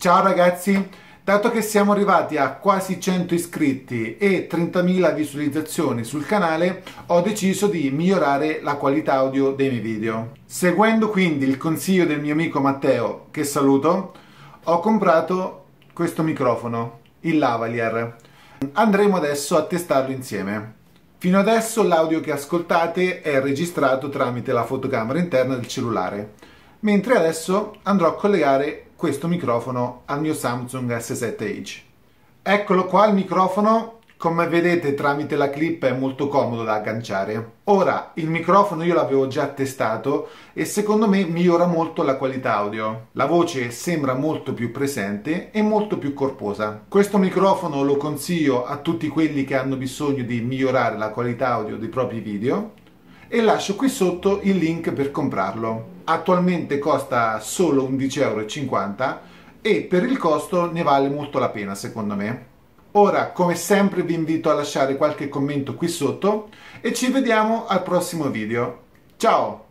Ciao ragazzi, dato che siamo arrivati a quasi 100 iscritti e 30.000 visualizzazioni sul canale, ho deciso di migliorare la qualità audio dei miei video. Seguendo quindi il consiglio del mio amico Matteo, che saluto, ho comprato questo microfono, il Lavalier. Andremo adesso a testarlo insieme. Fino adesso l'audio che ascoltate è registrato tramite la fotocamera interna del cellulare, mentre adesso andrò a collegare questo microfono al mio Samsung S7 Edge. Eccolo qua il microfono, come vedete tramite la clip è molto comodo da agganciare. Ora, il microfono io l'avevo già testato e secondo me migliora molto la qualità audio. La voce sembra molto più presente e molto più corposa. Questo microfono lo consiglio a tutti quelli che hanno bisogno di migliorare la qualità audio dei propri video e lascio qui sotto il link per comprarlo. Attualmente costa solo 11,50 euro e per il costo ne vale molto la pena secondo me. Ora, come sempre, vi invito a lasciare qualche commento qui sotto e ci vediamo al prossimo video. Ciao!